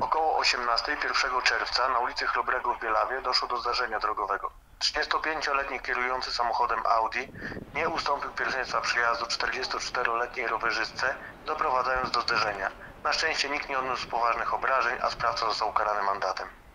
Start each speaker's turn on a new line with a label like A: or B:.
A: Około 18 1 czerwca na ulicy Chrobrego w Bielawie doszło do zdarzenia drogowego. 35-letni kierujący samochodem Audi nie ustąpił pierwszeństwa przejazdu 44-letniej rowerzystce, doprowadzając do zderzenia. Na szczęście nikt nie odniósł poważnych obrażeń, a sprawca został ukarany mandatem.